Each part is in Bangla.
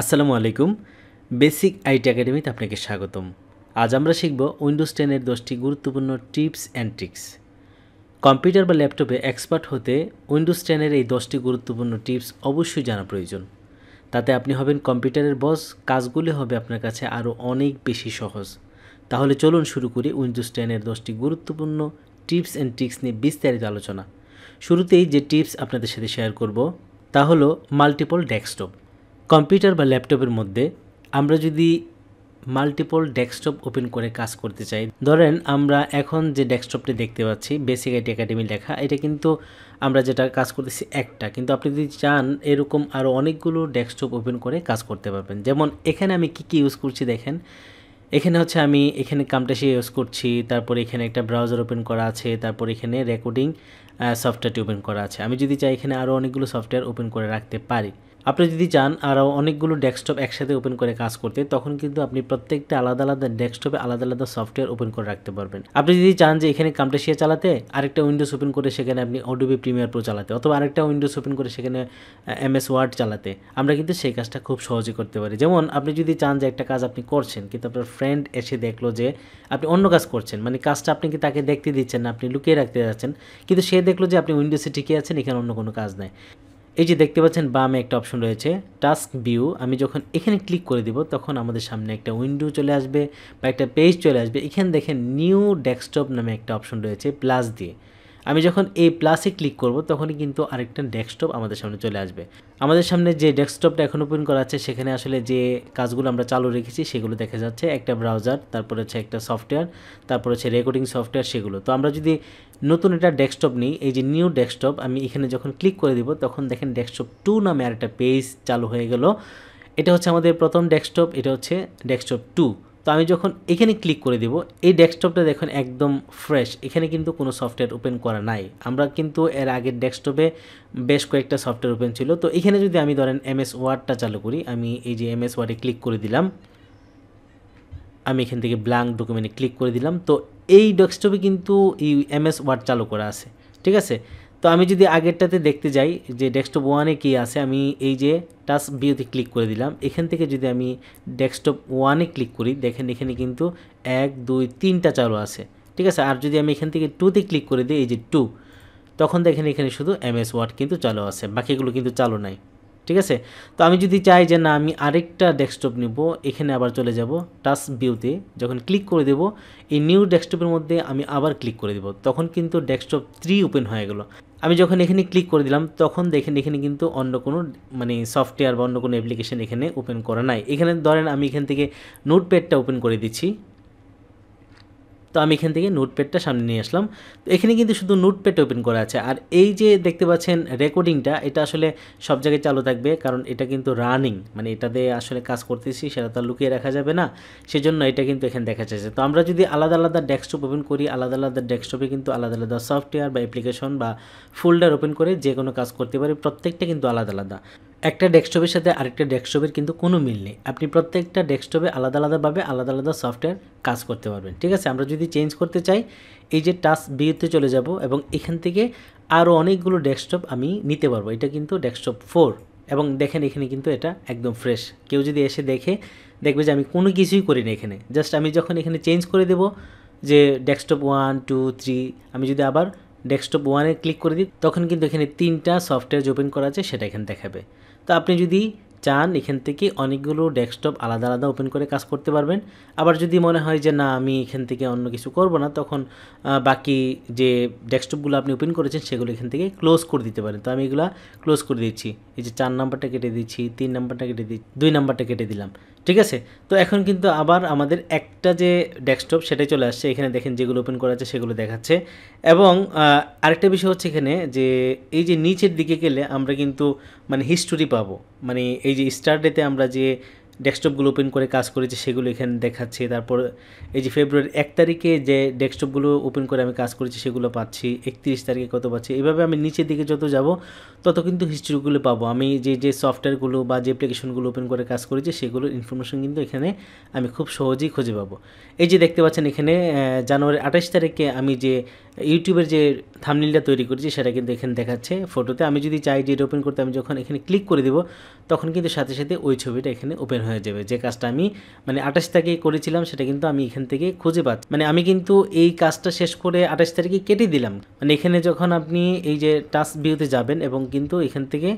আসসালামু আলাইকুম। বেসিক আইটি একাডেমিতে আপনাকে স্বাগতম। আজ আমরা শিখব উইন্ডোজ টেনের দশটি গুরুত্বপূর্ণ টিপস অ্যান্ড ট্রিক্স। কম্পিউটার বা ল্যাপটপে এক্সপার্ট হতে উইন্ডোজ টেনের এই দশটি গুরুত্বপূর্ণ টিপস অবশ্যই জানা প্রয়োজন। তাতে আপনি হবেন কম্পিউটারের বস, কাজগুলি হবে আপনার কাছে আরও অনেক বেশি সহজ। তাহলে চলুন শুরু করি উইন্ডোজ টেনের দশটি গুরুত্বপূর্ণ টিপস অ্যান্ড ট্রিক্স নিয়ে বিস্তারিত আলোচনা। শুরুতেই যে টিপস আপনাদের সাথে শেয়ার করব, তা হলো মাল্টিপল ডেস্কটপ। কম্পিউটার বা ল্যাপটপের মধ্যে আমরা যদি মাল্টিপল ডেস্কটপ ওপেন করে কাজ করতে চাই, ধরেন আমরা এখন যে ডেস্কটপটি দেখতে পাচ্ছি বেসিক আইটি একাডেমি লেখা, এটা কিন্তু আমরা যেটা কাজ করতেছি একটা। কিন্তু আপনি যদি চান এরকম আরও অনেকগুলো ডেস্কটপ ওপেন করে কাজ করতে পারবেন। যেমন এখানে আমি কী কী ইউজ করছি দেখেন। এখানে হচ্ছে আমি এখানে কামটাসি ইউজ করছি, তারপর এখানে একটা ব্রাউজার ওপেন করা আছে, তারপর এখানে রেকর্ডিং সফটওয়্যারটি ওপেন করা আছে। আমি যদি চাই এখানে আরও অনেকগুলো সফটওয়্যার ওপেন করে রাখতে পারি। আপনি যদি চান আরও অনেকগুলো ডেস্কটপ একসাথে ওপেন করে কাজ করতে, তখন কিন্তু আপনি প্রত্যেকটা আলাদা আলাদা ডেস্কটপে আলাদা আলাদা সফটওয়্যার ওপেন করে রাখতে পারবেন। আপনি যদি চান যে এখানে কামটাসিয়া চালাতে, আরেকটা উইন্ডোজ ওপেন করে সেখানে আপনি অডোবি প্রিমিয়ার প্রো চালাতে, অথবা আরেকটা উইন্ডোজ ওপেন করে সেখানে এম এস ওয়ার্ড চালাতে, আমরা কিন্তু সেই কাজটা খুব সহজে করতে পারি। যেমন আপনি যদি চান যে একটা কাজ আপনি করছেন, কিন্তু আপনার ফ্রেন্ড এসে দেখল যে আপনি অন্য কাজ করছেন মানে কাজটা আপনি কি তাকে দেখতে দিচ্ছেন না, আপনি লুকিয়ে রাখতে যাচ্ছেন, কিন্তু সে দেখল যে আপনি উইন্ডোজে ঠিকই আছেন, এখানে অন্য কোনো কাজ নেই। এই যে দেখতে পাচ্ছেন বামে একটা অপশন রয়েছে, টাস্ক ভিউ। আমি যখন এখানে ক্লিক করে দিব, তখন আমাদের সামনে একটা উইন্ডো চলে আসবে বা একটা পেজ চলে আসবে। এখানে দেখেন নিউ ডেস্কটপ নামে একটা অপশন রয়েছে, প্লাস দিয়ে। আমি যখন এই প্লাসে ক্লিক করব, তখনই কিন্তু আরেকটা ডেস্কটপ আমাদের সামনে চলে আসবে। আমাদের সামনে যে ডেস্কটপটা এখন ওপেন করা আছে, সেখানে আসলে যে কাজগুলো আমরা চালু রেখেছি, সেগুলো দেখা যাচ্ছে। একটা ব্রাউজার তারপর হচ্ছে একটা সফটওয়্যার তারপর হচ্ছে রেকর্ডিং সফটওয়্যার সেগুলো। তো আমরা যদি নতুন একটা ডেস্কটপ নিই, এই যে নিউ ডেস্কটপ আমি এখানে যখন ক্লিক করে দিব, তখন দেখেন ডেস্কটপ টু নামে আরেকটা পেজ চালু হয়ে গেল। এটা হচ্ছে আমাদের প্রথম ডেস্কটপ এটা হচ্ছে ডেস্কটপ টু তো আমি যখন এখানে ক্লিক করে দেব, এই ডেস্কটপটা দেখুন একদম ফ্রেশ এখানে কিন্তু কোনো সফটওয়্যার ওপেন করা নাই। আমরা কিন্তু এর আগের ডেস্কটপে বেশ কয়েকটা সফটওয়্যার ওপেন ছিল। তো এখানে যদি আমি ধরেন এম এস ওয়ার্ডটা চালু করি, আমি এই যে এম এস ওয়ার্ডে ক্লিক করে দিলাম, আমি এখান থেকে ব্ল্যাঙ্ক ডকুমেন্টে ক্লিক করে দিলাম। তো এই ডেস্কটপে কিন্তু এই এম এস ওয়ার্ড চালু করা আছে, ঠিক আছে? তো আমি যদি আগেরটাতে দেখতে যাই যে ডেস্কটপ ওয়ানে কী আছে, আমি এই যে টাচ ভিউতে ক্লিক করে দিলাম, এখান থেকে যদি আমি ডেস্কটপ ওয়ানে ক্লিক করি, দেখেন এখানে কিন্তু এক, দুই, তিনটা চালু আছে, ঠিক আছে? আর যদি আমি এখান থেকে টুতে ক্লিক করে দিই, এই যে টু তখন দেখেন এখানে শুধু এম এস ওয়ার্ড কিন্তু চালু আছে, বাকিগুলো কিন্তু চালু নাই, ঠিক আছে? তো আমি যদি চাই যে না, আমি আরেকটা ডেস্কটপ নিব, এখানে আবার চলে যাব টাচ ভিউতে যখন ক্লিক করে দেব, এই নিউ ডেস্কটপের মধ্যে আমি আবার ক্লিক করে দেব, তখন কিন্তু ডেস্কটপ থ্রি ওপেন হয়ে গেল। আমি যখন এখানে ক্লিক করে দিলাম, তখন দেখেন এখানে কিন্তু অন্য কোনো মানে সফটওয়্যার বা অন্য কোনো অ্যাপ্লিকেশান এখানে ওপেন করা নাই। এখানে ধরেন আমি এখান থেকে নোটপ্যাডটা ওপেন করে দিচ্ছি। তো আমি এখান থেকে নোটপ্যাডটা সামনে নিয়ে আসলাম। তো এখানে কিন্তু শুধু নোটপ্যাড ওপেন করা আছে। আর এই যে দেখতে পাচ্ছেন রেকর্ডিংটা এটা আসলে সব জায়গায় চালু থাকবে, কারণ এটা কিন্তু রানিং মানে এটাতে আসলে কাজ করতেছি, সেটা তো লুকিয়ে রাখা যাবে না। সেজন্য এটা কিন্তু এখানে দেখা যাচ্ছে। তো আমরা যদি আলাদা আলাদা ডেস্কটপ ওপেন করি, আলাদা আলাদা ডেস্কটপে কিন্তু আলাদা আলাদা সফটওয়্যার বা অ্যাপ্লিকেশন বা ফোল্ডার ওপেন করে যে কোনো কাজ করতে পারি, প্রত্যেকটা কিন্তু আলাদা আলাদা। একটা ডেস্কটপের সাথে আরেকটা ডেস্কটপের কিন্তু কোনো মিল নেই। আপনি প্রত্যেকটা ডেস্কটপে আলাদা আলাদাভাবে আলাদা আলাদা সফটওয়্যার কাজ করতে পারবেন, ঠিক আছে? আমরা যদি চেঞ্জ করতে চাই, এই যে টাচ বিয়েতে চলে যাব এবং এখান থেকে আরও অনেকগুলো ডেস্কটপ আমি নিতে পারব। এটা কিন্তু ডেস্কটপ ফোর এবং দেখেন এখানে কিন্তু এটা একদম ফ্রেশ কেউ যদি এসে দেখে, দেখবে যে আমি কোনো কিছুই করি না এখানে। জাস্ট আমি যখন এখানে চেঞ্জ করে দেব যে ডেস্কটপ ওয়ান টু থ্রি আমি যদি আবার ডেস্কটপ ওয়ানে ক্লিক করে দিই, তখন কিন্তু এখানে তিনটা সফটওয়্যার ওপেন করা আছে সেটা এখানে দেখাবে। তো আপনি যদি চান, এখান থেকে অনেকগুলো ডেস্কটপ আলাদা আলাদা ওপেন করে কাজ করতে পারবেন। আবার যদি মনে হয় যে, না, আমি এখান থেকে অন্য কিছু করব না, তখন বাকি যে ডেস্কটপগুলো আপনি ওপেন করেছেন, সেগুলো এখান থেকে ক্লোজ করে দিতে পারেন। তো আমি এগুলো ক্লোজ করে দিচ্ছি। এই যে, চার নাম্বারটা কেটে দিচ্ছি, তিন নাম্বারটা কেটে দিচ্ছি, দুই নাম্বারটা কেটে দিলাম। ঠিক আছে? তো এখন কিন্তু আবার আমাদের একটা যে ডেস্কটপ সেটাই চলে আসছে। এখানে দেখেন যেগুলো ওপেন করা আছে সেগুলো দেখাচ্ছে। এবং আরেকটা বিষয় হচ্ছে এখানে যে এই যে নিচের দিকে গেলে আমরা কিন্তু মানে হিস্টোরি পাবো। মানে এই যে স্টার ডেতে আমরা যে ডেস্কটপগুলো ওপেন করে কাজ করেছি, সেগুলো এখানে দেখাচ্ছে। তারপর এই যে ফেব্রুয়ারি এক তারিখে যে ডেস্কটপগুলো ওপেন করে আমি কাজ করেছি, সেগুলো পাচ্ছি। একত্রিশ তারিখে কত পাচ্ছি? এভাবে আমি নিচের দিকে যত যাব, তত কিন্তু হিস্ট্রিগুলো পাবো। আমি যে যে সফটওয়্যারগুলো বা যে অ্যাপ্লিকেশনগুলো ওপেন করে কাজ করেছি সেগুলোর ইনফরমেশন কিন্তু এখানে আমি খুব সহজেই খুঁজে পাবো। এই যে দেখতে পাচ্ছেন এখানে জানুয়ারি আঠাশ তারিখে আমি যে ইউটিউবের যে থামনিলটা তৈরি করেছি, সেটা কিন্তু এখানে দেখাচ্ছে ফটোতে আমি যদি চাই যে এটা ওপেন করতে, আমি যখন এখানে ক্লিক করে দেবো, তখন কিন্তু সাথে সাথে ওই ছবিটা এখানে ওপেন হয়ে যাবে। যে কাজটা আমি মানে আঠাশ তারিখে করেছিলাম, সেটা কিন্তু আমি এখান থেকে খুঁজে পাচ্ছি। মানে আমি কিন্তু এই কাজটা শেষ করে আঠাশ তারিখে কেটে দিলাম। মানে এখানে যখন আপনি এই যে টাস্ক ভিউতে যাবেন এবং কিন্তু এখান থেকে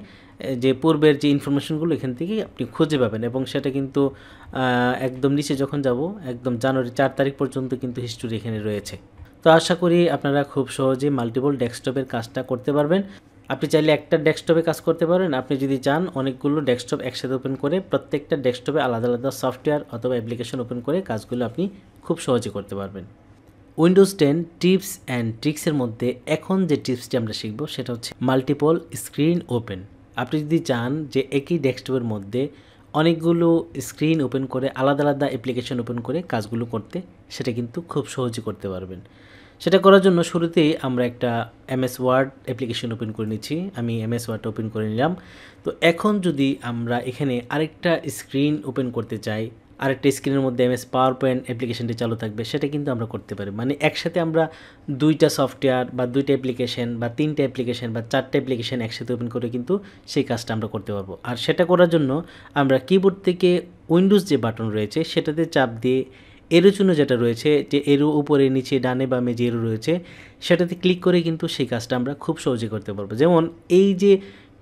যে পূর্বের যে ইনফরমেশনগুলো এখান থেকে আপনি খুঁজে পাবেন এবং সেটা কিন্তু একদম নিচে যখন যাব, একদম জানুয়ারি চার তারিখ পর্যন্ত কিন্তু হিস্টোরি এখানে রয়েছে। তো আশা করি আপনারা খুব সহজে মাল্টিপল ডেস্কটপের কাজটা করতে পারবেন। আপনি চাইলে একটা ডেস্কটপে কাজ করতে পারেন। আপনি যদি চান, অনেকগুলো ডেস্কটপ একসাথে ওপেন করে প্রত্যেকটা ডেস্কটপে আলাদা আলাদা সফটওয়্যার অথবা অ্যাপ্লিকেশন ওপেন করে কাজগুলো আপনি খুব সহজে করতে পারবেন। উইন্ডোজ টেন টিপস অ্যান্ড ট্রিক্সের মধ্যে এখন যে টিপসটি আমরা শিখব, সেটা হচ্ছে মাল্টিপল স্ক্রিন ওপেন আপনি যদি চান যে একই ডেস্কটপের মধ্যে অনেকগুলো স্ক্রিন ওপেন করে আলাদা আলাদা অ্যাপ্লিকেশন ওপেন করে কাজগুলো করতে, সেটা কিন্তু খুব সহজে করতে পারবেন। সেটা করার জন্য শুরুতেই আমরা একটা এমএস ওয়ার্ড অ্যাপ্লিকেশন ওপেন করে নিচ্ছি। আমি এমএস ওয়ার্ড ওপেন করে নিলাম। তো এখন যদি আমরা এখানে আরেকটা স্ক্রিন ওপেন করতে চাই, আরেকটা স্ক্রিনের মধ্যে এমএস পাওয়ার পয়েন্ট অ্যাপ্লিকেশনটি চালু থাকবে, সেটা কিন্তু আমরা করতে পারি। মানে একসাথে আমরা দুইটা সফটওয়্যার বা দুইটা অ্যাপ্লিকেশন বা তিনটা অ্যাপ্লিকেশন বা চারটা অ্যাপ্লিকেশন একসাথে ওপেন করে কিন্তু সেই কাজটা আমরা করতে পারব। আর সেটা করার জন্য আমরা কিবোর্ড থেকে উইন্ডোজ যে বাটন রয়েছে, সেটাতে চাপ দিয়ে এরো চিহ্ন যেটা রয়েছে, যে এরো উপরে, নিচে, ডানে বামে যে এরো রয়েছে, সেটাতে ক্লিক করে কিন্তু সেই কাজটা আমরা খুব সহজে করতে পারব। যেমন এই যে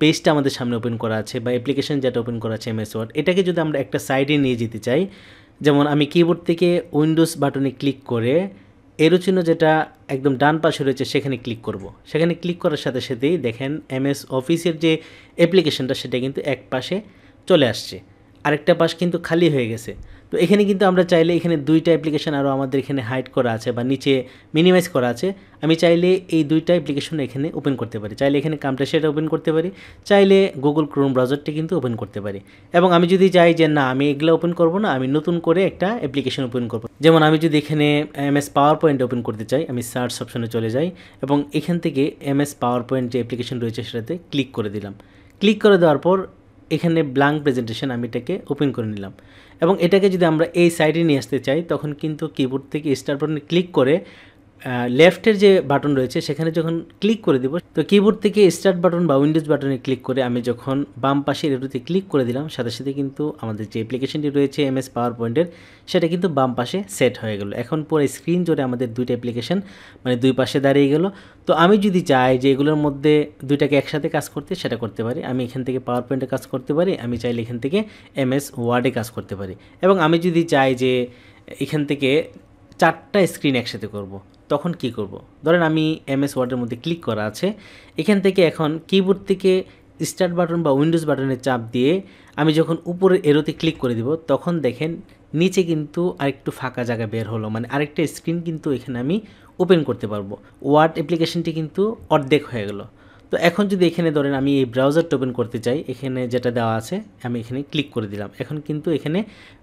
পেজটা আমাদের সামনে ওপেন করা আছে বা অ্যাপ্লিকেশন যেটা ওপেন করা আছে এমএস ওয়ার্ড এটাকে যদি আমরা একটা সাইডে নিয়ে যেতে চাই, যেমন আমি কিবোর্ড থেকে উইন্ডোজ বাটনে ক্লিক করে এরো চিহ্ন যেটা একদম ডান পাশে রয়েছে, সেখানে ক্লিক করব। সেখানে ক্লিক করার সাথে সাথেই দেখেন এমএস অফিসের যে অ্যাপ্লিকেশনটা সেটা কিন্তু এক পাশে চলে আসছে। আরেকটা পাশ কিন্তু খালি হয়ে গেছে। তো এখানে কিন্তু আমরা চাইলে এখানে দুইটা অ্যাপ্লিকেশন আরও আমাদের এখানে হাইড করা আছে বা নিচে মিনিমাইজ করা আছে। আমি চাইলে এই দুইটা অ্যাপ্লিকেশন এখানে ওপেন করতে পারি। চাইলে এখানে সেটা ওপেন করতে পারি। চাইলে গুগল ক্রোম ব্রাউজারটি কিন্তু ওপেন করতে পারি। এবং আমি যদি চাই যে না, আমি এগুলো ওপেন করব না, আমি নতুন করে একটা অ্যাপ্লিকেশন ওপেন করব। যেমন আমি যদি এখানে M S PowerPoint open করতে চাই, আমি সার্চ অপশনে চলে যাই এবং এখান থেকে এম এস পাওয়ার পয়েন্ট যে অ্যাপ্লিকেশন রয়েছে সেটাতে ক্লিক করে দিলাম। ক্লিক করে দেওয়ার পর এখানে ব্লাঙ্ক প্রেজেন্টেশন আমি এটাকে ওপেন করে নিলাম। এবং এটাকে যদি আমরা এই সাইডে নিয়ে আসতে চাই, তখন কিন্তু কিবোর্ড থেকে স্টার বাটনে ক্লিক করে লেফটের যে বাটন রয়েছে, সেখানে যখন ক্লিক করে দিব, তো কিবোর্ড থেকে স্টার্ট বাটন বা উইন্ডোজ বাটনে ক্লিক করে আমি যখন বাম পাশের এটুতে ক্লিক করে দিলাম, সাথে সাথে কিন্তু আমাদের যে অ্যাপ্লিকেশনটি রয়েছে, এম এস পাওয়ার পয়েন্টের সেটা কিন্তু বাম পাশে সেট হয়ে গেল। এখন পুরো স্ক্রিন জুড়ে আমাদের দুইটা অ্যাপ্লিকেশন মানে দুই পাশে দাঁড়িয়ে গেল। তো আমি যদি চাই যে এগুলোর মধ্যে দুইটাকে একসাথে কাজ করতে, সেটা করতে পারি। আমি এখান থেকে পাওয়ার পয়েন্টে কাজ করতে পারি, আমি চাইলে এখান থেকে এম এস ওয়ার্ডে কাজ করতে পারি। এবং আমি যদি চাই যে এখান থেকে চারটা স্ক্রিন একসাথে করব। তখন কি করব। ধরেন আমি এমএস ওয়ার্ডের মধ্যে ক্লিক করা আছে, এখান থেকে এখন কিবোর্ড থেকে স্টার্ট বাটন বা উইন্ডোজ বাটনের চাপ দিয়ে আমি যখন উপরের এরোতে ক্লিক করে দিব, তখন দেখেন নিচে কিন্তু আরেকটু ফাঁকা জায়গা বের হলো মানে আরেকটা স্ক্রিন কিন্তু এখানে আমি ওপেন করতে পারব। ওয়ার্ড অ্যাপ্লিকেশনটি কিন্তু অর্ধেক হয়ে গেল। তো এখন যদি এখানে ধরেন আমি এই ব্রাউজারটা ওপেন করতে চাই, এখানে যেটা দেওয়া আছে, আমি এখানে ক্লিক করে দিলাম। এখন কিন্তু এখানে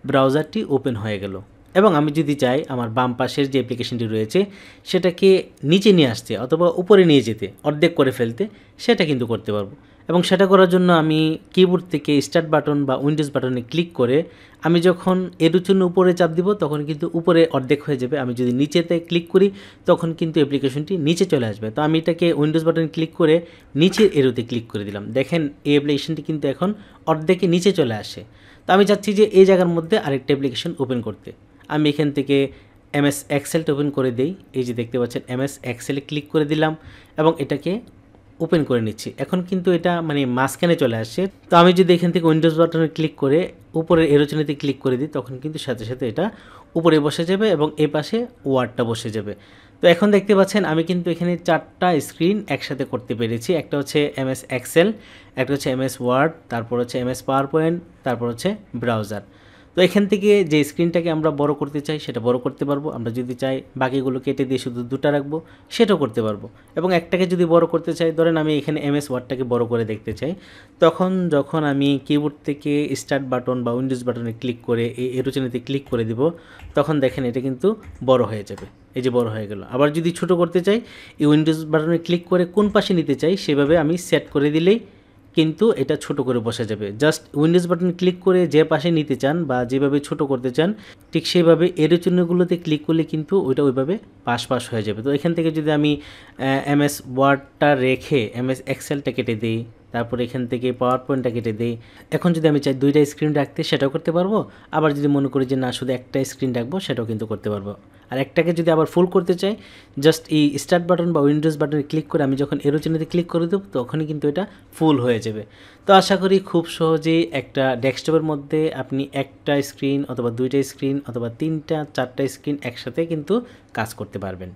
ব্রাউজারটি ওপেন হয়ে গেল। এবং আমি যদি চাই আমার বাম পাশের যে অ্যাপ্লিকেশনটি রয়েছে, সেটাকে নিচে নিয়ে আসতে অথবা উপরে নিয়ে যেতে, অর্ধেক করে ফেলতে, সেটা কিন্তু করতে পারব। এবং সেটা করার জন্য আমি কিবোর্ড থেকে স্টার্ট বাটন বা উইন্ডোজ বাটনে ক্লিক করে আমি যখন এর জন্য উপরে চাপ দিব, তখন কিন্তু উপরে অর্ধেক হয়ে যাবে। আমি যদি নিচেতে ক্লিক করি, তখন কিন্তু অ্যাপ্লিকেশনটি নিচে চলে আসবে। তো আমি এটাকে উইন্ডোজ বাটনে ক্লিক করে নিচের এরোতে ক্লিক করে দিলাম। দেখেন, এই অ্যাপ্লিকেশনটি কিন্তু এখন অর্ধেকে নিচে চলে আসে। তো আমি চাচ্ছি যে এই জায়গার মধ্যে আরেকটা অ্যাপ্লিকেশন ওপেন করতে। আমি এখান থেকে এমএস এক্সেলটা ওপেন করে দিই। এই যে দেখতে পাচ্ছেন, এমএস এক্সেলে ক্লিক করে দিলাম এবং এটাকে ওপেন করে নিচ্ছি। এখন কিন্তু এটা মানে মাঝখানে চলে আসছে। তো আমি যদি এখান থেকে উইন্ডোজ বাটনে ক্লিক করে উপরের এরোচনিতে ক্লিক করে দিই, তখন কিন্তু সাথে সাথে এটা উপরে বসে যাবে এবং এ পাশে ওয়ার্ডটা বসে যাবে। তো এখন দেখতে পাচ্ছেন, আমি কিন্তু এখানে চারটা স্ক্রিন একসাথে করতে পেরেছি। একটা হচ্ছে এম এস এক্সেল একটা হচ্ছে এম এস ওয়ার্ড তারপর হচ্ছে এম এস পাওয়ার পয়েন্ট তারপর হচ্ছে ব্রাউজার তো এখান থেকে যে স্ক্রিনটাকে আমরা বড় করতে চাই, সেটা বড় করতে পারব। আমরা যদি চাই বাকিগুলো কেটে দিয়ে শুধু দুটা রাখব, সেটাও করতে পারব। এবং একটাকে যদি বড় করতে চাই, ধরেন আমি এখানে এমএস ওয়ার্ডটাকে বড় করে দেখতে চাই, তখন যখন আমি কিবোর্ড থেকে স্টার্ট বাটন বা উইন্ডোজ বাটনে ক্লিক করে, এই এরোচনাতে ক্লিক করে দিব, তখন দেখেন এটা কিন্তু বড় হয়ে যাবে। এই যে বড় হয়ে গেল। আবার যদি ছোট করতে চাই, এই উইন্ডোজ বাটনে ক্লিক করে কোন পাশে নিতে চাই, সেভাবে আমি সেট করে দিলেই কিন্তু এটা ছোট করে বসা যাবে। জাস্ট উইন্ডোজ বাটন ক্লিক করে যে পাশে নিতে চান বা যেভাবে ছোট করতে চান, ঠিক সেইভাবে এর চিহ্নগুলোতে ক্লিক করলে কিন্তু ওইটা ওইভাবে পাশ পাশ হয়ে যাবে। তো এখান থেকে যদি আমি এমএস ওয়ার্ডটা রেখে এমএস এক্সেলটা কেটে দিই তারপর এখান থেকে পাওয়ার পয়েন্টটা কেটে দিই। এখন যদি আমি চাই দুইটা স্ক্রিন রাখতে, সেটাও করতে পারব। আবার যদি মনে করি যে না, শুধু একটা স্ক্রিন রাখব, সেটাও কিন্তু করতে পারব। আর একটাকে যদি আবার ফুল করতে চাই জাস্ট এই স্টার্ট বাটন বা উইন্ডোজ বাটনে ক্লিক করে আমি যখন এরো চিহ্নতে ক্লিক করে দেবো, তখনই কিন্তু এটা ফুল হয়ে যাবে। তো আশা করি খুব সহজেই একটা ডেস্কটপের মধ্যে আপনি একটা স্ক্রিন অথবা দুইটা স্ক্রিন অথবা তিনটা, চারটা স্ক্রিন একসাথে কিন্তু কাজ করতে পারবেন।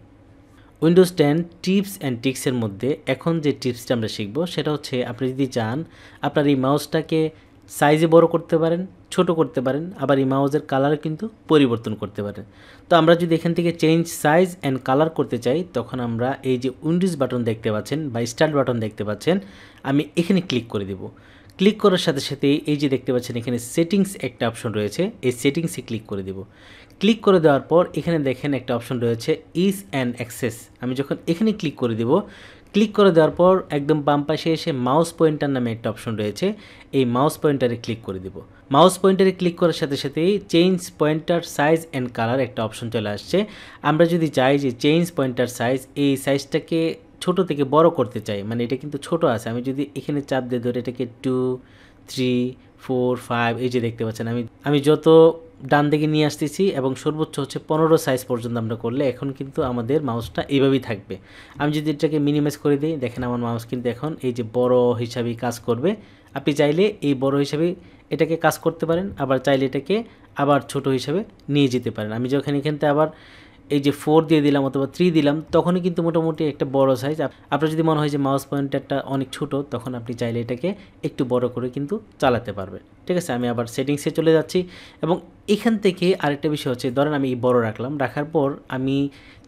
উইন্ডোজ টেন টিপস অ্যান্ড টিক্সের মধ্যে এখন যে টিপসটা আমরা শিখব, সেটা হচ্ছে আপনি যদি চান আপনার এই মাউসটাকে সাইজে বড় করতে পারেন, ছোট করতে পারেন, আবার এই মাউজের কালার কিন্তু পরিবর্তন করতে পারেন। তো আমরা যদি এখান থেকে চেঞ্জ সাইজ অ্যান্ড কালার করতে চাই, তখন আমরা এই যে উইন্ডোজ বাটন দেখতে পাচ্ছেন বা স্টার্ট বাটন দেখতে পাচ্ছেন, আমি এখানে ক্লিক করে দেব। ক্লিক করার সাথে সাথে এই যে দেখতে পাচ্ছেন এখানে সেটিংস একটা অপশন রয়েছে, এই সেটিংসে ক্লিক করে দেব। ক্লিক করে দেওয়ার পর এখানে দেখেন একটা অপশন রয়েছে ইজ অ্যান্ড অ্যাক্সেস। আমি যখন এখানে ক্লিক করে দেব, ক্লিক করে দেওয়ার পর একদম বাম পাশে এসে মাউস পয়েন্টার নামে একটা অপশন রয়েছে, এই মাউস পয়েন্টারে ক্লিক করে দেব। মাউস পয়েন্টারে ক্লিক করার সাথে সাথেই change pointer size and colour একটা অপশন চলে আসছে। আমরা যদি চাই যে চেঞ্জ পয়েন্টার সাইজ এই সাইজটাকে ছোট থেকে বড় করতে চাই মানে এটা কিন্তু ছোট আছে, আমি যদি এখানে চাপ দিয়ে ধরে এটাকে টু থ্রি ফোর ফাইভ এই যে দেখতে পাচ্ছেন, আমি আমি যত ডান দিকে নিয়ে আসতেছি এবং সর্বোচ্চ হচ্ছে পনেরো সাইজ পর্যন্ত আমরা করলে এখন কিন্তু আমাদের মাউসটা এইভাবেই থাকবে। আমি যদি এটাকে মিনিমাইজ করে দিই, দেখেন আমার মাউস কিন্তু এখন এই যে বড় হিসাবেই কাজ করবে। আপনি চাইলে এই বড় হিসাবে এটাকে কাজ করতে পারেন, আবার চাইলে এটাকে আবার ছোট হিসাবে নিয়ে যেতে পারেন। আমি যখন এখানতে আবার এই যে ফোর দিয়ে দিলাম অথবা থ্রি দিলাম, তখনই কিন্তু মোটামুটি একটা বড় সাইজ আপনার যদি মনে হয় যে মাউস পয়েন্টারটা অনেক ছোট, তখন আপনি চাইলে এটাকে একটু বড় করে কিন্তু চালাতে পারবেন। ঠিক আছে? আমি আবার সেটিংসে চলে যাচ্ছি এবং এখান থেকে আরেকটা বিষয় হচ্ছে, ধরেন আমি বড় রাখলাম, রাখার পর আমি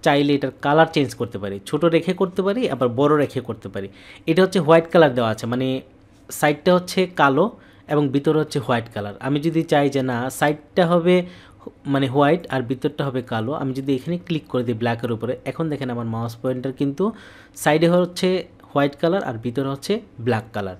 চাইলে এটার কালার চেঞ্জ করতে পারি। ছোট রেখে করতে পারি, আবার বড় রেখে করতে পারি। এটা হচ্ছে হোয়াইট কালার দেওয়া আছে মানে সাইডটা হচ্ছে কালো এবং ভিতরে হচ্ছে হোয়াইট কালার আমি যদি চাই যে না সাইডটা হবে মানে হোয়াইট আর ভিতরটা হবে কালো। আমি যদি এখানে ক্লিক করে দিই ব্ল্যাকের উপরে, এখন দেখেন আমার মাউস পয়েন্টার কিন্তু সাইডে হচ্ছে হোয়াইট কালার আর ভিতরে হচ্ছে ব্ল্যাক কালার।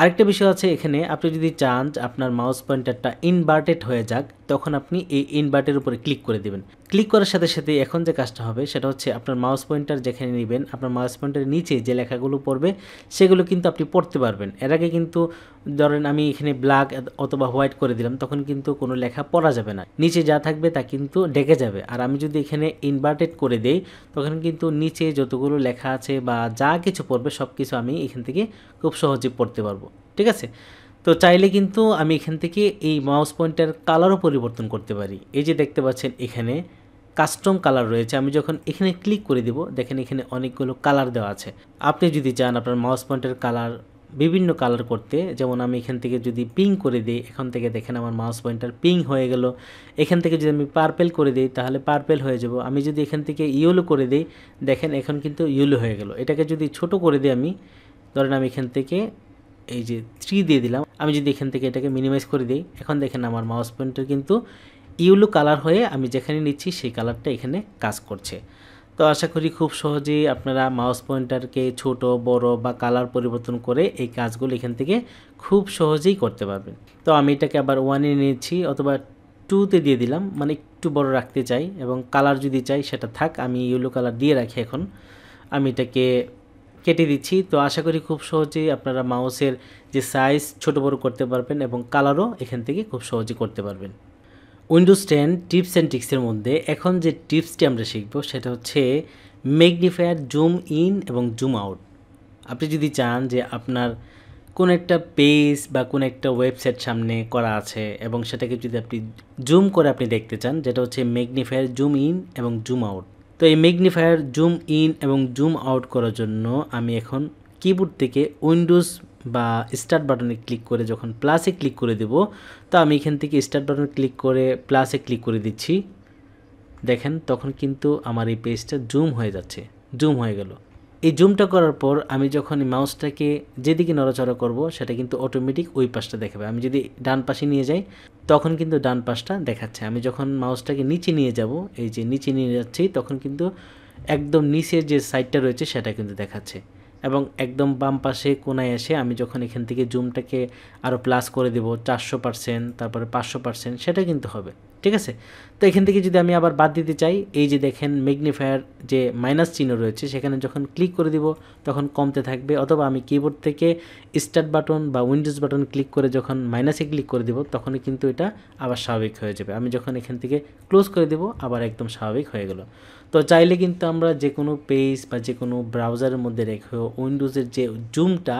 আরেকটা বিষয় আছে এখানে, আপনি যদি চান আপনার মাউস পয়েন্টারটা ইনভার্টেড হয়ে যাক তখন আপনি এই ইনভার্টের উপরে ক্লিক করে দেবেন। ক্লিক করার সাথে সাথে এখন যে কাজটা হবে, সেটা হচ্ছে আপনার মাউস পয়েন্টার যেখানে নেবেন, আপনার মাউস পয়েন্টারের নিচে যে লেখাগুলো পড়বে, সেগুলো কিন্তু আপনি পড়তে পারবেন। এর আগে কিন্তু ধরেন আমি এখানে ব্ল্যাক অথবা হোয়াইট করে দিলাম, তখন কিন্তু কোনো লেখা পড়া যাবে না। নিচে যা থাকবে তা কিন্তু ডেকে যাবে। আর আমি যদি এখানে ইনভার্টেড করে দেই, তখন কিন্তু নিচে যতগুলো লেখা আছে বা যা কিছু পড়বে সব কিছু আমি এখান থেকে খুব সহজে পড়তে পারব। ঠিক আছে? তো চাইলে কিন্তু আমি এখান থেকে এই মাউস পয়েন্টের কালারও পরিবর্তন করতে পারি। এই যে দেখতে পাচ্ছেন এখানে কাস্টম কালার রয়েছে। আমি যখন এখানে ক্লিক করে দিব, দেখেন এখানে অনেকগুলো কালার দেওয়া আছে। আপনি যদি চান আপনার মাউস পয়েন্টের কালার বিভিন্ন কালার করতে, যেমন আমি এখান থেকে যদি পিঙ্ক করে দিই, এখান থেকে দেখেন আমার মাউস পয়েন্টার পিঙ্ক হয়ে গেল। এখান থেকে যদি আমি পার্পেল করে দিই, তাহলে পার্পেল হয়ে যাব। আমি যদি এখান থেকে ইয়েলো করে দিই, দেখেন এখন কিন্তু ইয়েলো হয়ে গেল। এটাকে যদি ছোট করে দিই আমি, ধরেন আমি এখান থেকে এই যে থ্রি দিয়ে দিলাম। আমি যদি এখান থেকে এটাকে মিনিমাইজ করে দিই, এখন দেখেন আমার মাউস পয়েন্টার কিন্তু ইউলো কালার হয়ে আমি যেখানে নিচ্ছি সেই কালারটা এখানে কাজ করছে। তো আশা করি খুব সহজেই আপনারা মাউস পয়েন্টারকে ছোট, বড় বা কালার পরিবর্তন করে এই কাজগুলো এখান থেকে খুব সহজেই করতে পারবেন। তো আমি এটাকে আবার ওয়ানে নিয়েছি, অথবা টুতে দিয়ে দিলাম মানে একটু বড় রাখতে চাই এবং কালার যদি চাই সেটা থাক, আমি ইয়েলো কালার দিয়ে রাখি এখন। আমি এটাকে কেটে দিচ্ছি। তো আশা করি খুব সহজেই আপনারা মাউসের যে সাইজ ছোট বড় করতে পারবেন এবং কালারও এখান থেকে খুব সহজে করতে পারবেন। উইন্ডোজ টেন টিপস অ্যান্ড টিক্সের মধ্যে এখন যে টিপসটি আমরা শিখব সেটা হচ্ছে ম্যাগনিফায়ার জুম ইন এবং জুম আউট আপনি যদি চান যে আপনার কোন একটা পেজ বা কোন একটা ওয়েবসাইট সামনে করা আছে এবং সেটাকে যদি আপনি জুম করে আপনি দেখতে চান, যেটা হচ্ছে ম্যাগনিফায়ার জুম ইন এবং জুম আউট তো এই ম্যাগনিফায়ার জুম ইন এবং জুম আউট করার জন্য আমি এখন কিবোর্ড থেকে উইন্ডোজ বা স্টার্ট বাটনে ক্লিক করে যখন প্লাসে ক্লিক করে দেব, তো আমি এখান থেকে স্টার্ট বাটনে ক্লিক করে প্লাসে ক্লিক করে দিচ্ছি। দেখেন, তখন কিন্তু আমার এই পেজটা জুম হয়ে যাচ্ছে, জুম হয়ে গেল। এই জুমটা করার পর আমি যখন মাউসটাকে যেদিকে নড়াচড়া করব, সেটা কিন্তু অটোমেটিক ওই পাশটা দেখাবে। আমি যদি ডান পাশে নিয়ে যাই, তখন কিন্তু ডান পাশটা দেখাচ্ছে। আমি যখন মাউসটাকে নিচে নিয়ে যাব, এই যে নিচে নিয়ে যাচ্ছি, তখন কিন্তু একদম নিচের যে সাইডটা রয়েছে, সেটা কিন্তু দেখাচ্ছে। এবং একদম বাম পাশে কোনায় এসে আমি যখন এখান থেকে জুমটাকে আরও প্লাস করে দেব, চারশো পার্সেন্ট তারপরে পাঁচশো পার্সেন্ট সেটা কিন্তু হবে। ঠিক আছে? তো এখান থেকে যদি আমি আবার বাদ দিতে চাই, এই যে দেখেন ম্যাগনিফায়ার যে মাইনাস চিহ্ন রয়েছে, সেখানে যখন ক্লিক করে দিব, তখন কমতে থাকবে। অথবা আমি কিবোর্ড থেকে স্টার্ট বাটন বা উইন্ডোজ বাটন ক্লিক করে যখন মাইনাসে ক্লিক করে দিব, তখনই কিন্তু এটা আবার স্বাভাবিক হয়ে যাবে। আমি যখন এখান থেকে ক্লোজ করে দেব, আবার একদম স্বাভাবিক হয়ে গেল। তো চাইলে কিন্তু আমরা যে কোনো পেজ বা যে কোনো ব্রাউজারের মধ্যে রেখে উইন্ডোজের যে জুমটা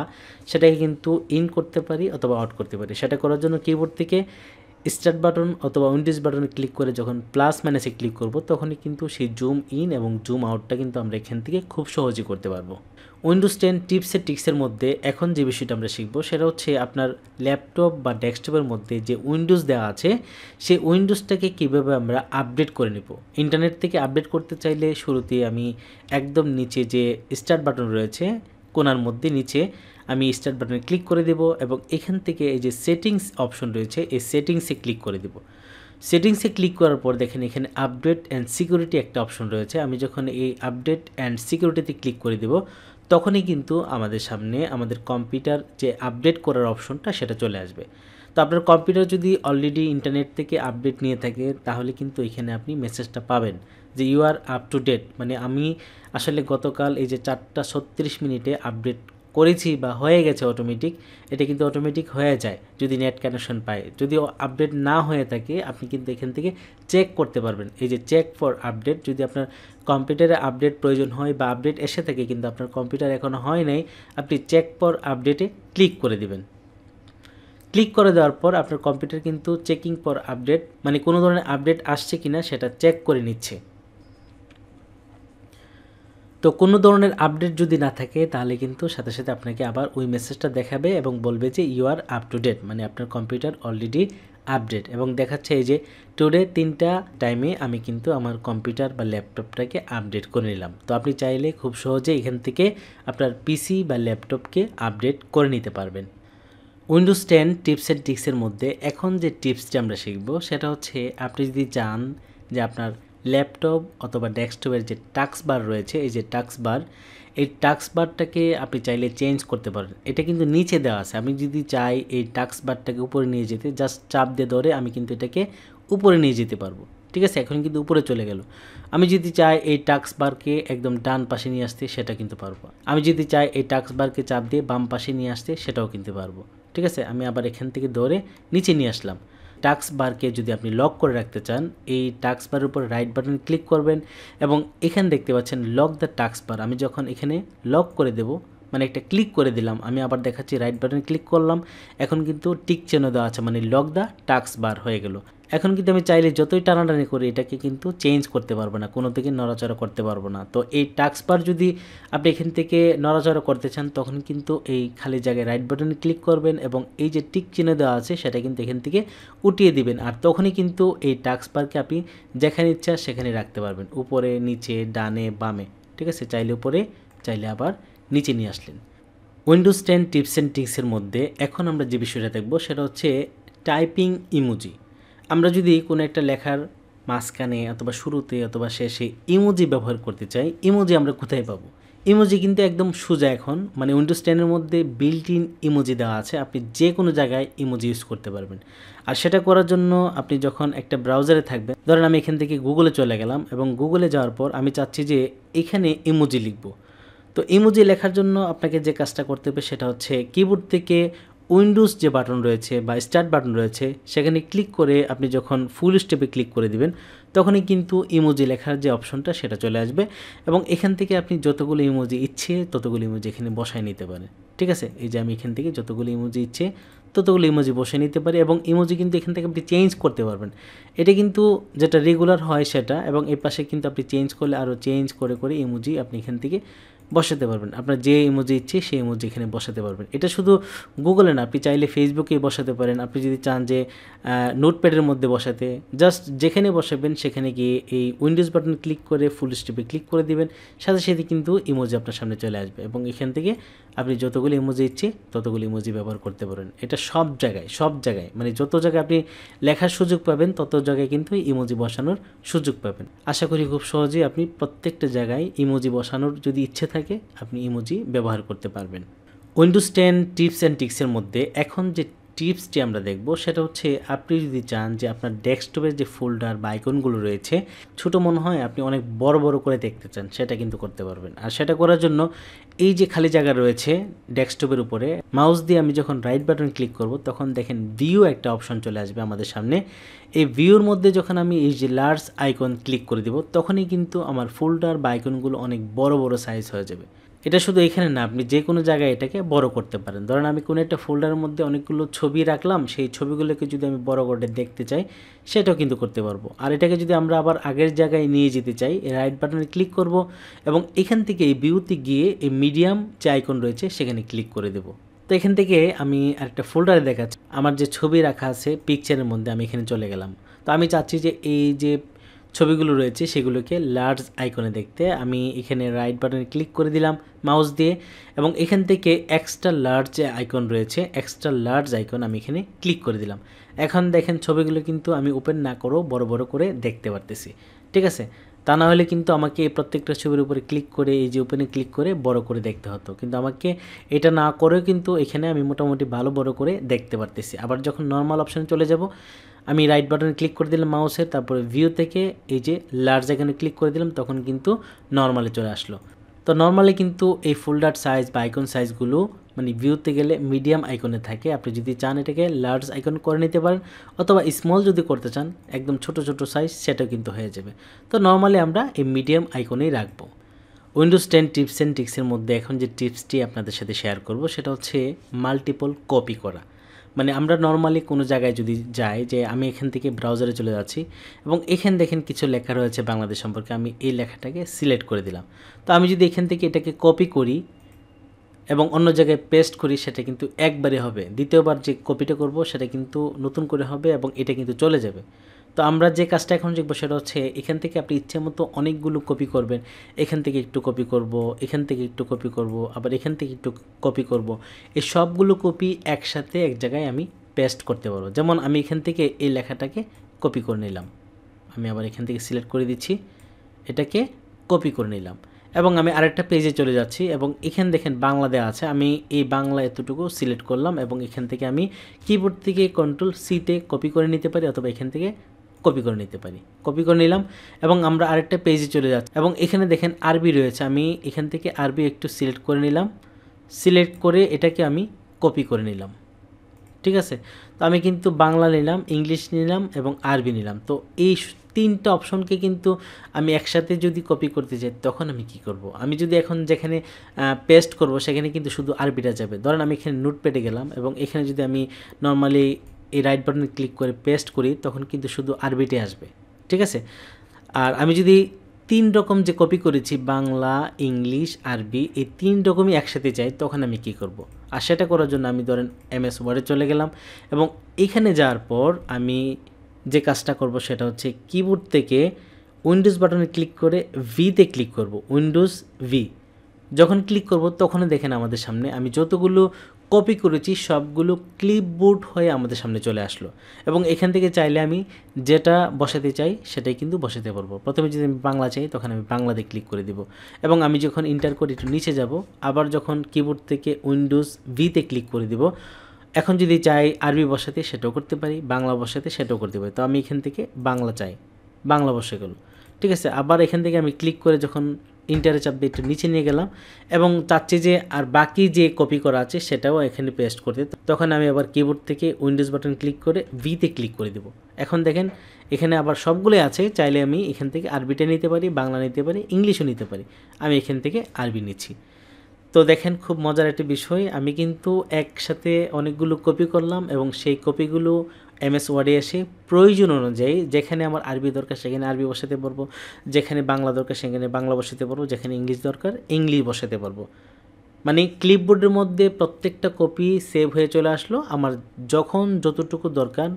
সেটাকে কিন্তু ইন করতে পারি অথবা আউট করতে পারি। সেটা করার জন্য কিবোর্ড থেকে স্টার্ট বাটন অথবা উইন্ডোজ বাটনে ক্লিক করে যখন প্লাস মাইনাসে ক্লিক করব, তখনই কিন্তু সেই জুম ইন এবং জুম আউটটা কিন্তু আমরা এখান থেকে খুব সহজেই করতে পারব। উইন্ডোজ টেন টিপসের টিক্সের মধ্যে এখন যে বিষয়টা আমরা শিখব, সেটা হচ্ছে আপনার ল্যাপটপ বা ডেস্কটপের মধ্যে যে উইন্ডোজ দেওয়া আছে, সেই উইন্ডোজটাকে কীভাবে আমরা আপডেট করে নেব? ইন্টারনেট থেকে আপডেট করতে চাইলে শুরুতে আমি একদম নিচে যে স্টার্ট বাটন রয়েছে, কোনার মধ্যে নিচে আমি স্টার্ট বাটনে ক্লিক করে দেব এবং এখান থেকে এই যে সেটিংস অপশন রয়েছে, এই সেটিংসে ক্লিক করে দেব। সেটিংসে ক্লিক করার পর দেখেন এখানে আপডেট অ্যান্ড সিকিউরিটি একটা অপশন রয়েছে। আমি যখন এই আপডেট অ্যান্ড সিকিউরিটিতে ক্লিক করে দেব, তখনই কিন্তু আমাদের সামনে আমাদের কম্পিউটার যে আপডেট করার অপশনটা সেটা চলে আসবে। তো আপনার কম্পিউটার যদি অলরেডি ইন্টারনেট থেকে আপডেট নিয়ে থাকে, তাহলে কিন্তু এখানে আপনি মেসেজটা পাবেন যে you are up to date মানে আমি আসলে গতকাল এই যে চারটা ছত্রিশ মিনিটে আপডেট করেছি বা হয়ে গেছে অটোমেটিক এটা কিন্তু অটোমেটিক হয়ে যায় যদি নেট কানেকশন পায় যদি আপডেট না হয়ে থাকে, আপনি কিন্তু এখান থেকে চেক করতে পারবেন। এই যে চেক ফর আপডেট যদি আপনার কম্পিউটারে আপডেট প্রয়োজন হয় বা আপডেট এসে থাকে কিন্তু আপনার কম্পিউটার এখনও হয় নাই, আপনি চেক ফর আপডেটে ক্লিক করে দিবেন। ক্লিক করে দেওয়ার পর আপনার কম্পিউটার কিন্তু চেকিং ফর আপডেট মানে কোনো ধরনের আপডেট আসছে কিনা সেটা চেক করে নিচ্ছে। তো কোনো ধরনের আপডেট যদি না থাকে, তাহলে কিন্তু সাথে সাথে আপনাকে আবার ওই মেসেজটা দেখাবে এবং বলবে যে you are up to date মানে আপনার কম্পিউটার অলরেডি আপডেট এবং দেখাচ্ছে এই যে টুডে তিনটা টাইমে আমি কিন্তু আমার কম্পিউটার বা ল্যাপটপটাকে আপডেট করে নিলাম। তো আপনি চাইলে খুব সহজে এখান থেকে আপনার পিসি বা ল্যাপটপকে আপডেট করে নিতে পারবেন। উইন্ডোজ টেন টিপস অ্যান্ড টিক্সের মধ্যে এখন যে টিপসটি আমরা শিখব, সেটা হচ্ছে আপনি যদি চান যে আপনার ল্যাপটপ অথবা ডেস্কটপের যে টাক্স বার রয়েছে, এই যে টাক্স বার, এই টাক্স বারটাকে আপনি চাইলে চেঞ্জ করতে পারেন। এটা কিন্তু নিচে দেওয়া আছে। আমি যদি চাই এই টাক্স বারটাকে উপরে নিয়ে যেতে, জাস্ট চাপ দিয়ে ধরে আমি কিন্তু এটাকে উপরে নিয়ে যেতে পারব। ঠিক আছে? এখন কিন্তু উপরে চলে গেল। আমি যদি চাই এই টাক্স বারকে একদম ডান পাশে নিয়ে আসতে, সেটা কিন্তু পারব। আমি যদি চাই এই টাক্স বারকে চাপ দিয়ে বাম পাশে নিয়ে আসতে, সেটাও কিনতে পারব। ঠিক আছে? আমি আবার এখান থেকে ধরে নিচে নিয়ে আসলাম। টাক্স বারকে যদি আপনি লক করে রাখতে চান, এই টাক্স বারের উপর রাইট বাটন ক্লিক করবেন এবং এখানে দেখতে পাচ্ছেন লক দ্য টাক্স বার আমি যখন এখানে লক করে দেব মানে একটা ক্লিক করে দিলাম, আমি আবার দেখাচ্ছি রাইট বাটন ক্লিক করলাম, এখন কিন্তু টিক চেন দেওয়া আছে মানে লক দ্য টাক্স বার হয়ে গেল। এখন কিন্তু আমি চাইলে যতই টানাটানি করি, এটাকে কিন্তু চেঞ্জ করতে পারব না, কোনো থেকে নড়াচড়া করতে পারব না। তো এই টাক্স বার যদি আপনি এখান থেকে নড়াচড়া করতে চান, তখন কিন্তু এই খালি জায়গায় রাইট বাটনে ক্লিক করবেন এবং এই যে টিক চিহ্ন দেওয়া আছে, সেটা কিন্তু এখান থেকে উঠিয়ে দিবেন। আর তখনই কিন্তু এই টাক্স বারকে আপনি যেখানে ইচ্ছা সেখানে রাখতে পারবেন। উপরে, নিচে, ডানে, বামে, ঠিক আছে? চাইলে উপরে, চাইলে আবার নিচে নিয়ে আসলেন। উইন্ডোজ টেন টিপস অ্যান্ড টিক্সের মধ্যে এখন আমরা যে বিষয়টা দেখব, সেটা হচ্ছে টাইপিং ইমোজি আমরা যদি কোনো একটা লেখার মাঝখানে অথবা শুরুতে অথবা শেষে ইমোজি ব্যবহার করতে চাই ইমোজি আমরা কোথায় পাবো? ইমোজি কিন্তু একদম সোজা এখন মানে উইন্ডোজ টেনের মধ্যে বিল্ট ইন ইমোজি দেওয়া আছে, আপনি যে কোনো জায়গায় ইমোজি ইউজ করতে পারবেন। আর সেটা করার জন্য আপনি যখন একটা ব্রাউজারে থাকবেন, ধরেন আমি এখান থেকে গুগলে চলে গেলাম এবং গুগলে যাওয়ার পর আমি চাচ্ছি যে এখানে ইমোজি লিখব। তো ইমোজি লেখার জন্য আপনাকে যে কাজটা করতে হবে সেটা হচ্ছে কিবোর্ড থেকে উইন্ডোজ যে বাটন রয়েছে বা স্টার্ট বাটন রয়েছে, সেখানে ক্লিক করে আপনি যখন ফুল স্টেপে ক্লিক করে দিবেন, তখনই কিন্তু ইমোজি লেখার যে অপশনটা, সেটা চলে আসবে এবং এখান থেকে আপনি যতগুলো ইমোজি ইচ্ছে, ততগুলো ইমোজি এখানে বসায় নিতে পারেন। ঠিক আছে? এই যে আমি এখান থেকে যতগুলো ইমোজি ইচ্ছে, ততগুলো ইমোজি বসে নিতে পারি এবং ইমোজি কিন্তু এখান থেকে আপনি চেঞ্জ করতে পারবেন। এটা কিন্তু যেটা রেগুলার হয় সেটা এবং এর পাশে কিন্তু আপনি চেঞ্জ করলে আরও চেঞ্জ করে করে ইমোজি আপনি এখান থেকে বসাতে পারবেন। আপনার যে ইমোজি ইচ্ছে সেই ইমোজি এখানে বসাতে পারবেন। এটা শুধু গুগলে না, আপনি চাইলে ফেসবুকে বসাতে পারেন। আপনি যদি চান যে নোটপ্যাডের মধ্যে বসাতে জাস্ট যেখানে বসাবেন সেখানে গিয়ে এই উইন্ডোজ বাটন ক্লিক করে ফুল স্টেপে ক্লিক করে দিবেন। সাথে সাথে কিন্তু ইমোজি আপনার সামনে চলে আসবে এবং এখান থেকে আপনি যতগুলো ইমোজি ইচ্ছে ততগুলি ইমোজি ব্যবহার করতে পারেন এটা সব জায়গায় সব জায়গায়। মানে যত জায়গায় আপনি লেখার সুযোগ পাবেন, তত জায়গায় কিন্তু ইমোজি বসানোর সুযোগ পাবেন। আশা করি খুব সহজেই আপনি প্রত্যেকটা জায়গায় ইমোজি বসানোর যদি ইচ্ছে থাকে, আপনি ইমোজি ব্যবহার করতে পারবেন। উইন্ডোজ টেন টিপস অ্যান্ড টিক্সের মধ্যে এখন যে টিপসটি আমরা দেখব সেটা হচ্ছে আপনি যদি চান যে আপনার ডেস্কটপের যে ফোল্ডার বা আইকনগুলো রয়েছে, ছোট মনে হয় আপনি অনেক বড় বড় করে দেখতে চান, সেটা কিন্তু করতে পারবেন। আর সেটা করার জন্য এই যে খালি জায়গা রয়েছে ডেস্কটপের উপরে, মাউস দিয়ে আমি যখন রাইট বাটন ক্লিক করব, তখন দেখেন ভিউ একটা অপশন চলে আসবে আমাদের সামনে। এই ভিউর মধ্যে যখন আমি এই যে লার্জ আইকন ক্লিক করে দেব, তখনই কিন্তু আমার ফোল্ডার বা আইকনগুলো অনেক বড় বড় সাইজ হয়ে যাবে। এটা শুধু এখানে না, আপনি যে কোনো জায়গায় এটাকে বড় করতে পারেন। ধরেন আমি কোনো একটা ফোল্ডারের মধ্যে অনেকগুলো ছবি রাখলাম, সেই ছবিগুলোকে যদি আমি বড় করে দেখতে চাই, সেটাও কিন্তু করতে পারব। আর এটাকে যদি আমরা আবার আগের জায়গায় নিয়ে যেতে চাই রাইট বাটনে ক্লিক করব এবং এখান থেকে এই ভিউতে গিয়ে এই মিডিয়াম যে আইকন রয়েছে, সেখানে ক্লিক করে দেব। তো এখান থেকে আমি আরেকটা ফোল্ডারে দেখাচ্ছি। আমার যে ছবি রাখা আছে পিকচারের মধ্যে আমি এখানে চলে গেলাম। তো আমি চাচ্ছি যে এই যে ছবিগুলো রয়েছে সেগুলোকে লার্জ আইকনে দেখতে। আমি এখানে রাইট বাটনে ক্লিক করে দিলাম মাউস দিয়ে এবং এখান থেকে এক্সট্রা লার্জ আইকন রয়েছে। এক্সট্রা লার্জ আইকন আমি এখানে ক্লিক করে দিলাম। এখন দেখেন ছবিগুলো কিন্তু আমি ওপেন না করেও বড় বড় করে দেখতে পারতেছি। ঠিক আছে? তা না হলে কিন্তু আমাকে এই প্রত্যেকটা ছবির উপরে ক্লিক করে, এই যে ওপেনে ক্লিক করে বড় করে দেখতে হতো। কিন্তু আমাকে এটা না করেও কিন্তু এখানে আমি মোটামুটি ভালো বড় করে দেখতে পারতেছি। আবার যখন নর্মাল অপশানে চলে যাব আমি রাইট বাটনে ক্লিক করে দিলাম মাউসের তারপরে ভিউ থেকে এই যে লার্জ এখানে ক্লিক করে দিলাম, তখন কিন্তু নর্মালে চলে আসলো। তো নর্মালি কিন্তু এই ফোল্ডার সাইজ বা আইকন সাইজগুলো মানে ভিউতে গেলে মিডিয়াম আইকনে থাকে। আপনি যদি চান এটাকে লার্জ আইকন করে নিতে পারেন, অথবা স্মল যদি করতে চান, একদম ছোট ছোট সাইজ সেটাও কিন্তু হয়ে যাবে। তো নর্মালি আমরা এই মিডিয়াম আইকনেই রাখব। উইন্ডোজ টেন টিপস অ্যান্ড টিক্সের মধ্যে এখন যে টিপসটি আপনাদের সাথে শেয়ার করব, সেটা হচ্ছে মাল্টিপল কপি করা। মানে আমরা নর্মালি কোনো জায়গায় যদি যাই যে আমি এখান থেকে ব্রাউজারে চলে যাচ্ছি এবং এখানে দেখেন কিছু লেখা রয়েছে বাংলাদেশ সম্পর্কে, আমি এই লেখাটাকে সিলেক্ট করে দিলাম। তো আমি যদি এখান থেকে এটাকে কপি করি এবং অন্য জায়গায় পেস্ট করি, সেটা কিন্তু একবারে হবে। দ্বিতীয়বার যে কপিটা করব, সেটা কিন্তু নতুন করে হবে এবং এটা কিন্তু চলে যাবে। তো আমরা যে কাজটা এখন শিখব সেটা হচ্ছে এখান থেকে আপনি ইচ্ছে মতো অনেকগুলো কপি করবেন। এখান থেকে একটু কপি করব, এখান থেকে একটু কপি করব, আবার এখান থেকে একটু কপি করব। এই সবগুলো কপি একসাথে এক জায়গায় আমি পেস্ট করতে পারব। যেমন আমি এখান থেকে এই লেখাটাকে কপি করে নিলাম। আমি আবার এখান থেকে সিলেক্ট করে দিচ্ছি, এটাকে কপি করে নিলাম। এবং আমি আরেকটা পেজে চলে যাচ্ছি এবং এখানে দেখেন বাংলা দেওয়া আছে। আমি এই বাংলা এতটুকু সিলেক্ট করলাম এবং এখান থেকে আমি কিবোর্ড থেকে কন্ট্রোল সিতে কপি করে নিতে পারি অথবা এখান থেকে কপি করে নিতে পারি। কপি করে নিলাম এবং আমরা আরেকটা পেজে চলে যাচ্ছি। এবং এখানে দেখেন আরবি রয়েছে। আমি এখান থেকে আরবি একটু সিলেক্ট করে নিলাম। সিলেক্ট করে এটাকে আমি কপি করে নিলাম। ঠিক আছে? তো আমি কিন্তু বাংলা নিলাম ইংলিশ নিলাম এবং আরবি নিলাম। তো এই তিনটা অপশনকে কিন্তু আমি একসাথে যদি কপি করতে চাই তখন আমি কি করব? আমি যদি এখন যেখানে পেস্ট করব, সেখানে কিন্তু শুধু আরবিটা যাবে। ধরেন আমি এখানে নোটপ্যাডে গেলাম এবং এখানে যদি আমি নর্মালি এই রাইট বাটনে ক্লিক করে পেস্ট করি, তখন কিন্তু শুধু আরবিটে আসবে। ঠিক আছে? আর আমি যদি তিন রকম যে কপি করেছি, বাংলা, ইংলিশ, আরবি, এই তিন রকমই একসাথে চাই তখন আমি কি করব। আর সেটা করার জন্য আমি ধরেন এম এস ওয়ার্ডে চলে গেলাম এবং এখানে যাওয়ার পর আমি যে কাজটা করব সেটা হচ্ছে কিবোর্ড থেকে উইন্ডোজ বাটনে ক্লিক করে ভিতে ক্লিক করব। উইন্ডোজ ভি যখন ক্লিক করব, তখনই দেখেন আমাদের সামনে আমি যতগুলো কপি করেছি, সবগুলো ক্লিপবোর্ড হয়ে আমাদের সামনে চলে আসলো। এবং এখান থেকে চাইলে আমি যেটা বসাতে চাই, সেটাই কিন্তু বসাতে পারব। প্রথমে যদি আমি বাংলা চাই, তখন আমি বাংলাতে ক্লিক করে দিব। এবং আমি যখন ইন্টার করে একটু নিচে যাব, আবার যখন কিবোর্ড থেকে উইন্ডোজ ভিতে ক্লিক করে দিব, এখন যদি চাই আরবি বসাতে, সেটাও করতে পারি, বাংলা বসাতে, সেটাও করতে পারি। তো আমি এখান থেকে বাংলা চাই, বাংলা বসে গেল। ঠিক আছে, আবার এখান থেকে আমি ক্লিক করে যখন ইন্টারে চাপ দিয়ে একটু নিচে নিয়ে গেলাম এবং চাচ্ছি যে আর বাকি যে কপি করা আছে সেটাও এখানে পেস্ট করতে তখন আমি আবার কিবোর্ড থেকে উইন্ডোজ বাটন ক্লিক করে ভিতে ক্লিক করে দেবো। এখন দেখেন, এখানে আবার সবগুলোই আছে, চাইলে আমি এখান থেকে আরবিটা নিতে পারি, বাংলা নিতে পারি, ইংলিশও নিতে পারি। আমি এখান থেকে আরবি নিচ্ছি। তো দেখেন, খুব মজার একটি বিষয়, আমি কিন্তু একসাথে অনেকগুলো কপি করলাম এবং সেই কপিগুলো এম এস ওয়ার্ডে এসে প্রয়োজন অনুযায়ী যেখানে আমার আরবি দরকার সেখানে আরবি বসাতে পারব, যেখানে বাংলা দরকার সেখানে বাংলা বসাতে পারব, যেখানে ইংলিশ দরকার ইংলিশ বসাতে পারব। মানে ক্লিপবোর্ডের মধ্যে প্রত্যেকটা কপি সেভ হয়ে চলে আসলো। আমার যখন যতটুকু দরকার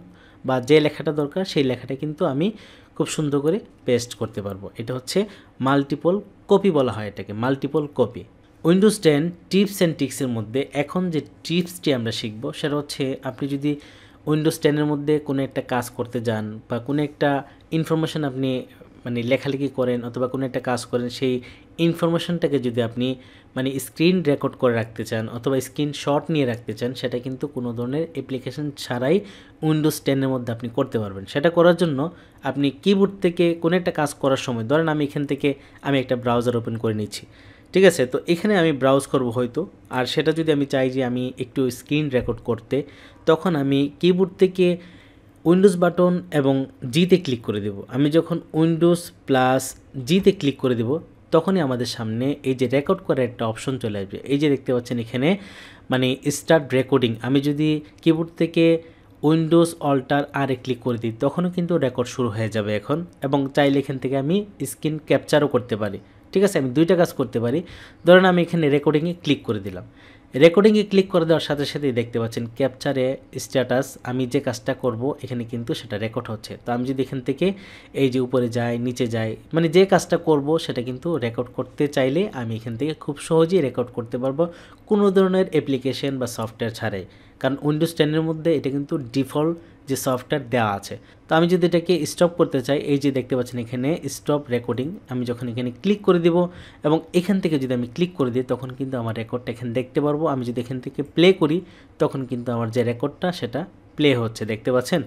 বা যে লেখাটা দরকার সেই লেখাটা কিন্তু আমি খুব সুন্দর করে পেস্ট করতে পারব। এটা হচ্ছে মাল্টিপল কপি বলা হয় এটাকে multiple copy Windows ten tips and টিক্সের মধ্যে এখন যে টিপসটি আমরা শিখব, সেটা হচ্ছে আপনি যদি উইন্ডোজ টেনের মধ্যে কোনো একটা কাজ করতে যান বা কোনো একটা ইনফরমেশান আপনি মানে লেখালেখি করেন অথবা কোনো একটা কাজ করেন, সেই ইনফরমেশনটাকে যদি আপনি মানে স্ক্রিন রেকর্ড করে রাখতে চান অথবা স্ক্রিন শট নিয়ে রাখতে চান, সেটা কিন্তু কোনো ধরনের অ্যাপ্লিকেশন ছাড়াই উইন্ডোজ টেনের মধ্যে আপনি করতে পারবেন। সেটা করার জন্য আপনি কিবোর্ড থেকে কোনো একটা কাজ করার সময়, ধরেন আমি এখান থেকে আমি একটা ব্রাউজার ওপেন করে নিচ্ছি, ঠিক আছে? তো এখানে আমি ব্রাউজ করব হয়তো, আর সেটা যদি আমি চাই যে আমি একটু স্ক্রিন রেকর্ড করতে তখন আমি কিবোর্ড থেকে উইন্ডোজ বাটন এবং জিতে ক্লিক করে দেব। আমি যখন উইন্ডোজ প্লাস জিতে ক্লিক করে দেব, তখনই আমাদের সামনে এই যে রেকর্ড করার একটা অপশন চলে আসবে। এই যে দেখতে পাচ্ছেন এখানে মানে স্টার্ট রেকর্ডিং আমি যদি কিবোর্ড থেকে উইন্ডোজ অল্টার আর ক্লিক করে দিই, তখনও কিন্তু রেকর্ড শুরু হয়ে যাবে এখন এবং চাইলে এখান থেকে আমি স্ক্রিন ক্যাপচারও করতে পারি। ঠিক আছে? আমি দুইটা কাজ করতে পারি। ধরেন আমি এখানে রেকর্ডিংয়ে ক্লিক করে দিলাম। রেকর্ডিংয়ে ক্লিক করে দেওয়ার সাথে সাথেই দেখতে পাচ্ছেন ক্যাপচারে স্ট্যাটাস আমি যে কাজটা করব, এখানে কিন্তু সেটা রেকর্ড হচ্ছে। তো আমি যদি এখান থেকে এই যে উপরে যাই, নিচে যাই মানে যে কাজটা করব, সেটা কিন্তু রেকর্ড করতে চাইলে আমি এখান থেকে খুব সহজেই রেকর্ড করতে পারব কোনো ধরনের অ্যাপ্লিকেশন বা সফটওয়্যার ছাড়াই। কারণ উইন্ডোজ টেনের মধ্যে এটা কিন্তু ডিফল্ট যে সফটওয়্যার দেওয়া আছে। তো আমি যদি এটাকে স্টপ করতে চাই, এই যে দেখতে পাচ্ছেন এখানে স্টপ রেকর্ডিং আমি যখন এখানে ক্লিক করে দিব এবং এখান থেকে যদি আমি ক্লিক করে দিই, তখন কিন্তু আমার রেকর্ডটা এখানে দেখতে পারব। আমি যদি এখান থেকে প্লে করি, তখন কিন্তু আমার যে রেকর্ডটা সেটা প্লে হচ্ছে, দেখতে পাচ্ছেন?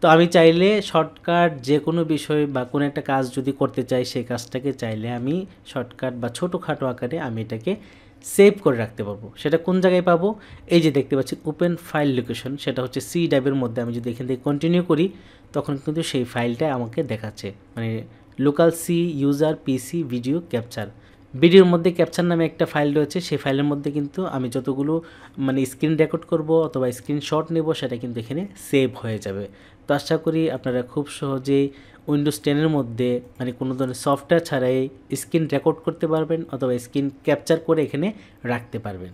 তো আমি চাইলে শর্টকাট যে কোনো বিষয় বা কোনো একটা কাজ যদি করতে চাই, সেই কাজটাকে চাইলে আমি শর্টকাট বা ছোটোখাটো আকারে আমি এটাকে সেভ করে রাখতে পারব। সেটা কোন জায়গায় পাবো? এই যে দেখতে পাচ্ছি ওপেন ফাইল লোকেশন সেটা হচ্ছে সি ড্রাইভের মধ্যে আমি যদি এখান থেকে কন্টিনিউ করি, তখন কিন্তু সেই ফাইলটা আমাকে দেখাচ্ছে। মানে local C user PC video capture ভিডিওর মধ্যে ক্যাপচার নামে একটা ফাইল রয়েছে, সেই ফাইলের মধ্যে কিন্তু আমি যতগুলো মানে স্ক্রিন রেকর্ড করব অথবা স্ক্রিনশট নেব, সেটা কিন্তু এখানে সেভ হয়ে যাবে। তো আশা করি আপনারা খুব সহজেই উইন্ডোজ টেনের মধ্যে মানে কোনো ধরনের সফটওয়্যার ছাড়াই স্ক্রিন রেকর্ড করতে পারবেন অথবা স্ক্রিন ক্যাপচার করে এখানে রাখতে পারবেন।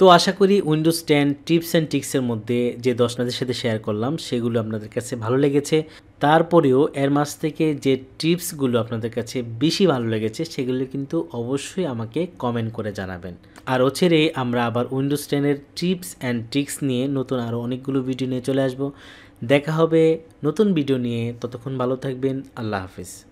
তো আশা করি উইন্ডোজ টেন টিপস অ্যান্ড ট্রিক্সের মধ্যে যে দশনাদের সাথে শেয়ার করলাম, সেগুলো আপনাদের কাছে ভালো লেগেছে। তারপরেও এর মাস থেকে যে টিপসগুলো আপনাদের কাছে বেশি ভালো লেগেছে, সেগুলো কিন্তু অবশ্যই আমাকে কমেন্ট করে জানাবেন। আর ওছেরে আমরা আবার উইন্ডোজ টেনের টিপস অ্যান্ড ট্রিক্স নিয়ে নতুন আরও অনেকগুলো ভিডিও নিয়ে চলে আসব। দেখা হবে নতুন ভিডিও নিয়ে। ততক্ষণ ভালো থাকবেন। আল্লাহ হাফিজ।